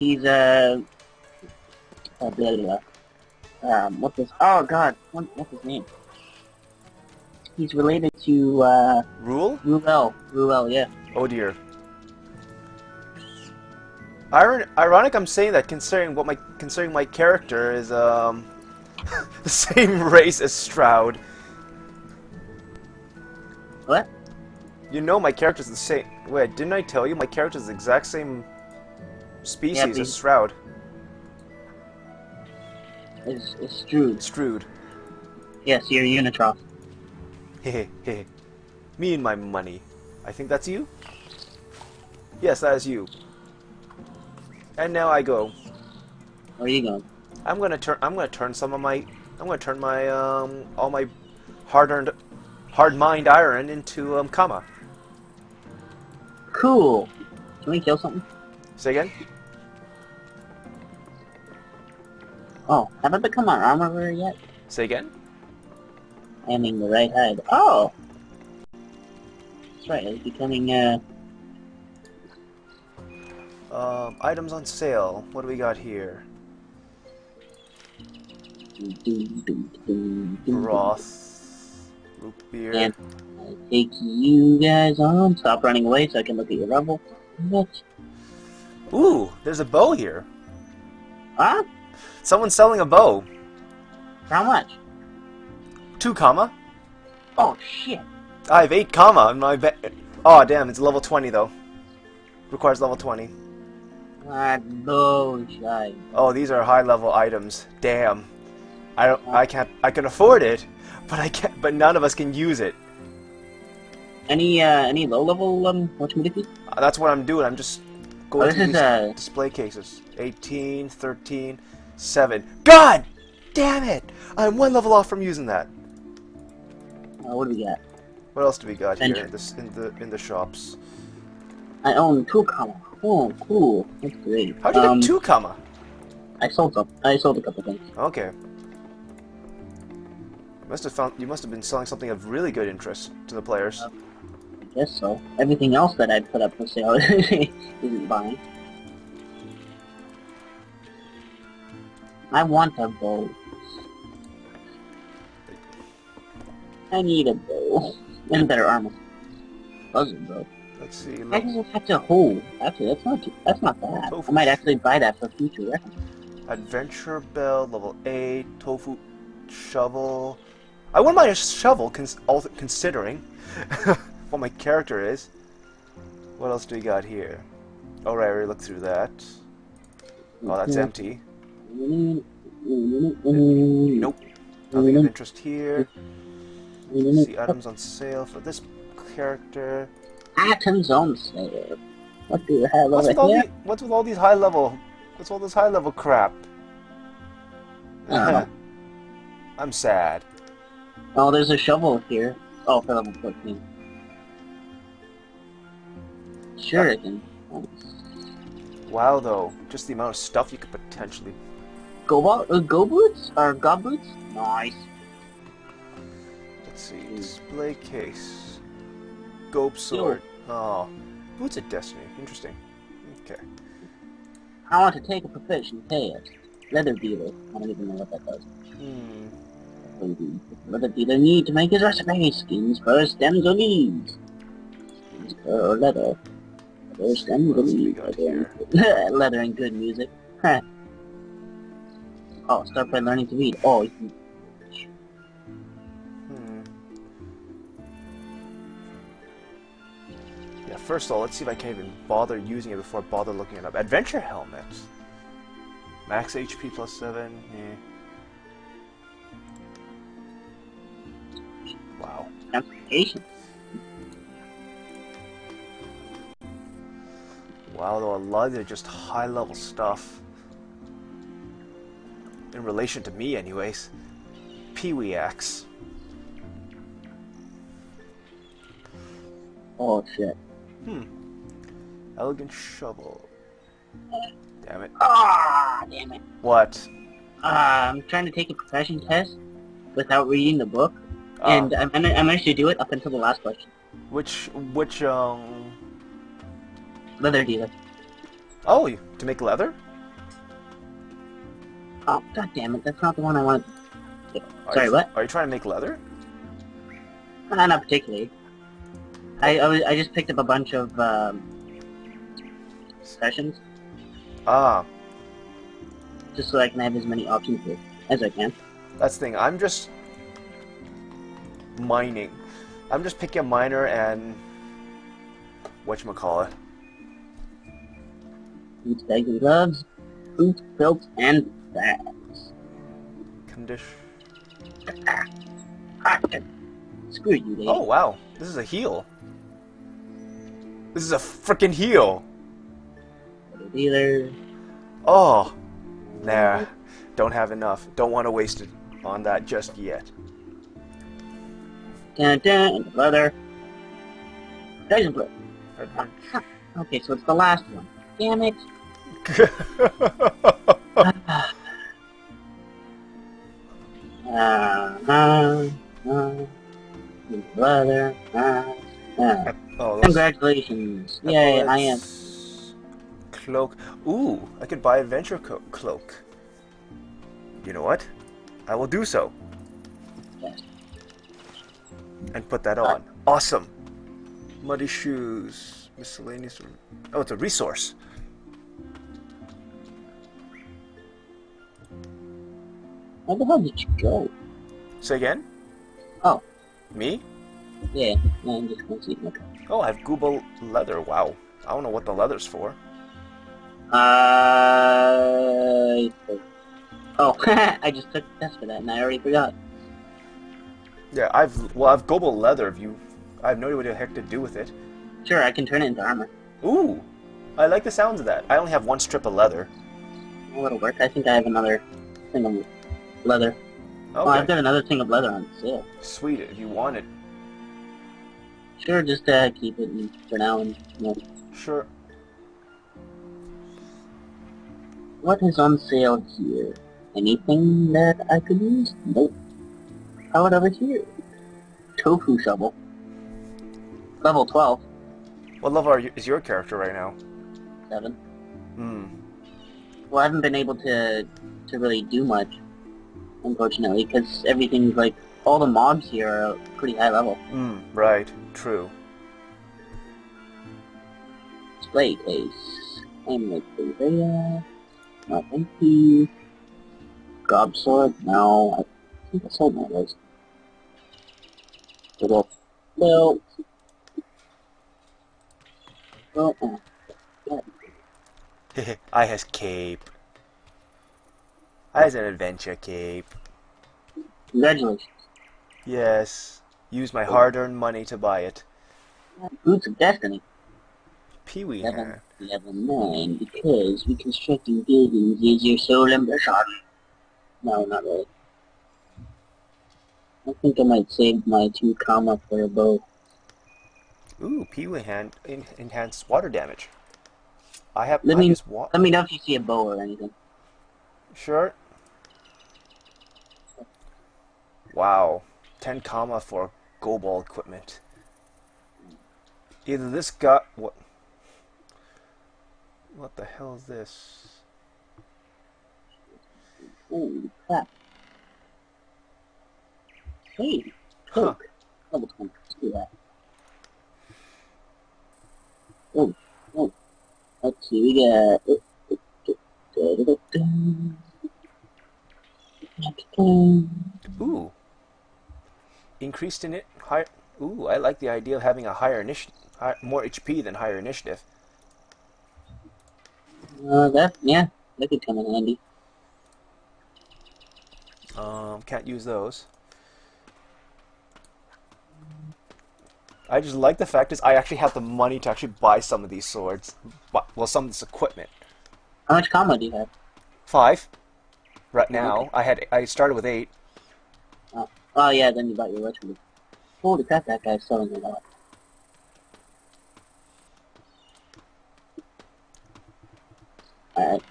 He's uh, uh blah, blah, blah. um, what's his? Oh God, what, what's his name? He's related to uh, Rule? Ruel. Ruel, yeah. Oh dear. Iron ironic I'm saying that considering what my considering my character is um the same race as Stroud. What? You know my character's the same wait, didn't I tell you my character's the exact same species as Stroud? It's, it's Strude. Stroud. Yes, you're Enutrof. Hehe hehe. Me and my money. I think that's you? Yes, that is you. And now I go. Where are you going? I'm gonna turn. I'm gonna turn some of my. I'm gonna turn my um all my hard-earned, hard-mined iron into um kama. Cool. Can we kill something? Say again. Oh, have I become an armorer yet? Say again. Aiming the right head. Oh! That's right, I was becoming, uh... Um, items on sale. What do we got here? Broth, root beer. And I take you guys on. Stop running away so I can look at your level. What? Ooh, there's a bow here. Huh? Someone's selling a bow. How much? Two kama. Oh, shit. I have eight kama on my bet. Oh damn, it's level 20 though. Requires level 20. Ah, bullshit. Oh, these are high level items. Damn. I don't. I can't. I can afford it, but I can't. But none of us can use it. Any, uh, any low-level, um, whatchamacallit? Uh, That's what I'm doing. I'm just Oh, going this through is, these uh, display cases. 18, 13, 7. God damn it! I'm one level off from using that. uh, what do we got? What else do we got here in this in the in the shops? I own two kama. Oh, cool. That's great. How'd you um, get two kama? I sold some. I sold a couple things. Okay. You must have found. You must have been selling something of really good interest to the players. I guess so. Everything else that I put up for sale isn't buying. I want a bow. I need a bow. And better armor. Buzzing, bro. Let's see. I Look. just have to hold. Actually, that's not too, that's not bad. I might actually buy that for future reference. Adventure bell, level 8, tofu shovel. I wouldn't mind a shovel, cons considering what my character is. What else do we got here? Alright, I already looked through that. Oh, that's empty. Nope. Nothing of interest here. See items on sale for this character. Items on sale. What do you have What's with over all here? the, What's with all these high level? What's all this high level crap? Uh, I'm sad. Oh, there's a shovel here. Oh, for level 14. Sure, I can. Wow, though, just the amount of stuff you could potentially. Go, bo- uh, go boots? Or god boots? Nice. Let's see. Display case. Gope sword. Oh, boots of destiny. Interesting. Okay. I want to take a profession test. Leather dealer. I don't even know what that does. Hmm. What do the leather dealer need to make his recipe? Skins, fur, stems, or leaves? Skins, fur, or leather? Fur, stems, or What else we leaves? got Leather and- leather and good music. Oh, start by learning to read. Oh, you can Hmm. Yeah. First of all, let's see if I can even bother using it before I bother looking it up. Adventure helmet. Max HP plus seven. Yeah. Wow. transportation. Wow, though a lot of these are just high level stuff. In relation to me, anyways. Pee-wee axe. Oh shit. Hmm. Elegant shovel. Damn it. Ah, damn it. What? Uh, I'm trying to take a profession test without reading the book, Uh, and I, I I managed to do it up until the last question. which, which, um... Leather dealer. Oh, to make leather? Oh, god damn it, that's not the one I wanted. Are Sorry, you, what? Are you trying to make leather? Uh, not particularly. I, I, was, I just picked up a bunch of um, sessions, Ah, just so I can have as many options here as I can. that's the thing. I'm just mining. I'm just picking a miner and whatchamacallit. Bags, and gloves, boots, belts, and bags. Condition. Screw you, Dave. Oh wow, this is a heel. This is a freaking heel. Dealer. Oh, nah, don't have enough. Don't want to waste it on that just yet. Dun, dun, leather. Dragon blood. Okay, so it's the last one. Damn it. Uh, uh, uh. Uh, uh. oh, Congratulations. Yay, I am. Cloak. Ooh, I could buy adventure co- cloak. You know what? I will do so. Yes. And put that on. Awesome. Muddy shoes. Miscellaneous. Oh, it's a resource. Where the hell did you go? Say again? Oh. Me? Yeah, no, I'm just. Okay. Oh, I have Google leather. Wow. I don't know what the leather's for. Uh. Oh, I just took the test for that and I already forgot. Yeah, I've well, I've Google leather. If you, I have no idea what the heck to do with it. Sure, I can turn it into armor. Ooh, I like the sounds of that. I only have one strip of leather. Well, it'll work. I think I have another thing of leather. Okay, Oh, I've got another thing of leather on sale. sweet. If you want it, Sure, just uh, keep it for now. And you know, sure. what is on sale here? Anything that I could use? Nope. How about over here? Tofu shovel. Level 12. What level are you, is your character right now? 7. Hmm. Well, I haven't been able to to really do much, unfortunately, because everything's like all the mobs here are pretty high level. Hmm. Right. True. Display case. I'm like area. Not empty. Gob sword. No, I think I sold one of those. Little belt. Well, uh, I has cape. I has an adventure cape. congratulations. Yes. Use my hard-earned money to buy it. Boots of Destiny. Pee Wee Level, hand. level 9, because reconstructing buildings is your sole ambition. No, not really. I think I might save my two kama for a bow. Ooh, Pee Wee hand en- enhanced water damage. I have. Let I me- Let me know if you see a bow or anything. Sure. Wow. 10 kama for Gobball equipment. Either this guy. What? What the hell is this? Holy crap. Hey, Huh. Coke. Level 20. Do that. Oh, oh. Let's see, we got... Ooh. Increased in it. Higher. Ooh, I like the idea of having a higher initiative. More HP than higher initiative. Uh, that, yeah, that could come in handy. Um, can't use those. I just like the fact is I actually have the money to actually buy some of these swords. Well, some of this equipment. How much kama do you have? Five. Right now, Okay. I had I started with eight. Oh yeah, then you bought your regiment. Holy crap, that guy's selling a lot. Alright,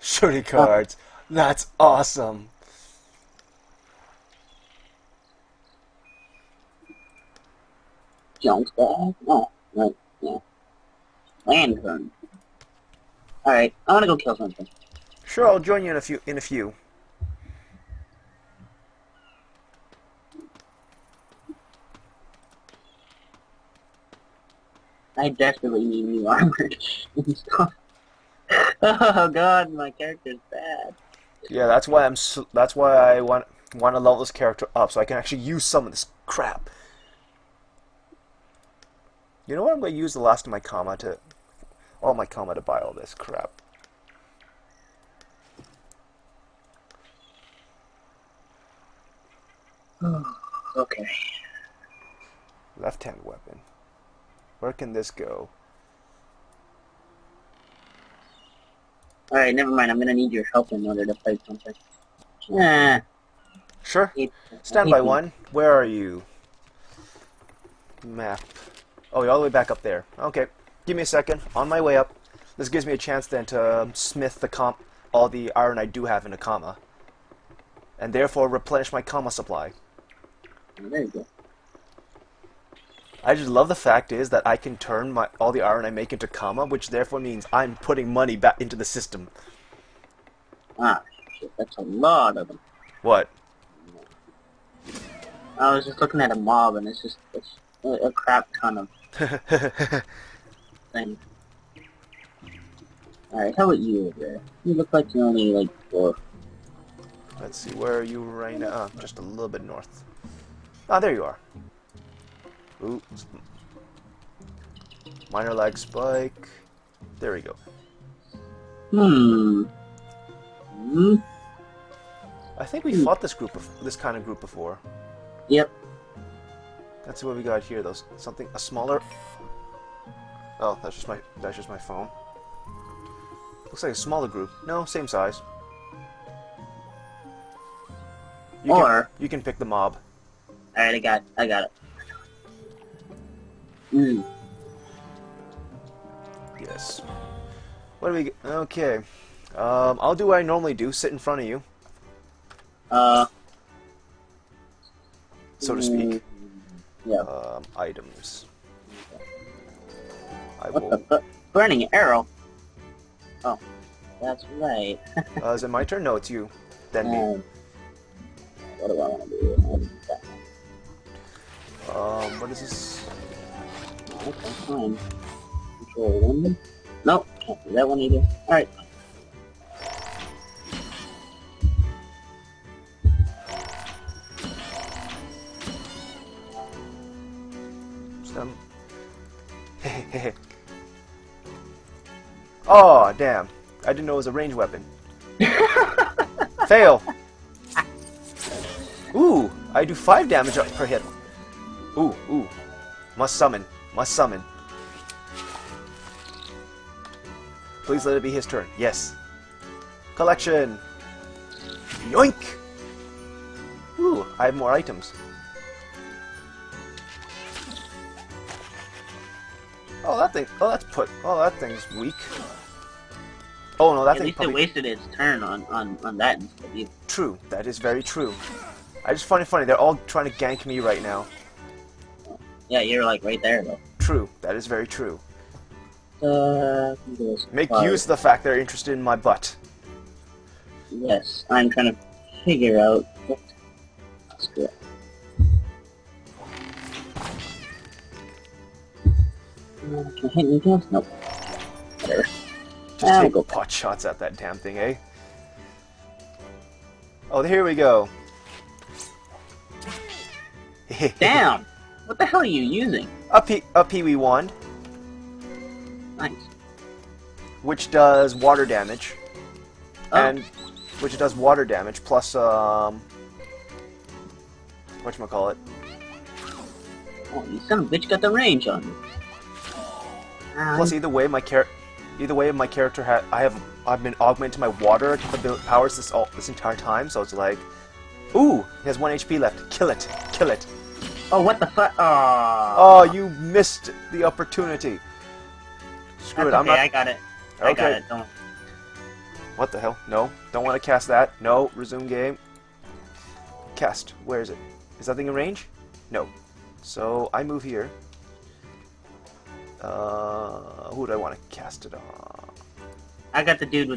Shorty cards. That's awesome. Jones bag. Oh, right, yeah. Lantern. Alright, I wanna go kill something. Sure, I'll join you in a few. In a few. I desperately need new armor and stuff. Oh god, my character's bad. Yeah, that's why I'm. s that's why I want want to level this character up so I can actually use some of this crap. You know what? I'm going to use the last of my kama to, all my kama to buy all this crap. okay. Left-hand weapon. Where can this go? Alright, never mind. I'm gonna need your help in order to fight something. Ah. Sure. Stand by one. Where are you? Map. Oh, you're all the way back up there. Okay. Give me a second. On my way up. This gives me a chance then to um, smith the comp all the iron I do have in a kama. And therefore replenish my kama supply. There you go. I just love the fact is that I can turn my all the iron I make into kama, which therefore means I'm putting money back into the system. Ah, shit. That's a lot of them. What? I was just looking at a mob and it's just it's a, crap ton of things. Alright, how about you over there? You look like you're only like four. Let's see, where are you right now? Uh, just a little bit north. Ah, there you are. Ooh. Minor lag spike. There we go. Hmm. Hmm. I think we Hmm. fought this group of this kind of group before. Yep. That's what we got here. though. something a smaller. Oh, that's just my that's just my phone. Looks like a smaller group. No, same size. You Or- can, you can pick the mob. Alright, I got I got it. Hmm. Yes. What do we? Get? Okay. Um, I'll do what I normally do. Sit in front of you, Uh. so to speak. mm, Yeah. Um, items. I What the will. fuck? Burning arrow. Oh, that's right. Uh, is it my turn? No, it's you. Then me. Um, what do I want to do? I'll do that one. Um, what is this? Okay, fine. Control one. Nope, can't do that one either. Alright. Oh, damn. I didn't know it was a ranged weapon. Fail. Ooh, I do 5 damage per hit. Ooh, ooh. Must summon. Must summon. Please let it be his turn. Yes. Collection. Yoink! Ooh, I have more items. Oh, that thing. Oh, that's put. Oh, that thing's weak. Oh no, that At thing least it wasted its turn on, on, on that instead of you. True. That is very true. I just find it funny. They're all trying to gank me right now. Yeah, you're like right there though. True. That is very true. Uh, Make five. use of the fact they're interested in my butt. Yes, I'm trying to figure out what. It. Uh, Can I hit anything else? Nope. Whatever. Just Ah, take go. pot shots at that damn thing, eh? Oh, here we go. Damn! What the hell are you using? a, Pee- a Peewee wand, Nice. which does water damage, Oh. and which does water damage plus um, what call it? Oh, you son of a bitch got the range on you. Um, Plus, either way, my char- either way, my character ha- I have I've been augmenting my water powers this all this entire time, so it's like, ooh, he has one HP left. Kill it, kill it. Oh, what the fuck? Oh, Oh, you missed the opportunity. Screw That's it, I'm okay, not. I got it. I got it. Don't. What the hell? No, don't want to cast that. No, resume game. Cast. Where is it? Is that thing in range? No. So I move here. Uh, who do I want to cast it on? I got the dude with the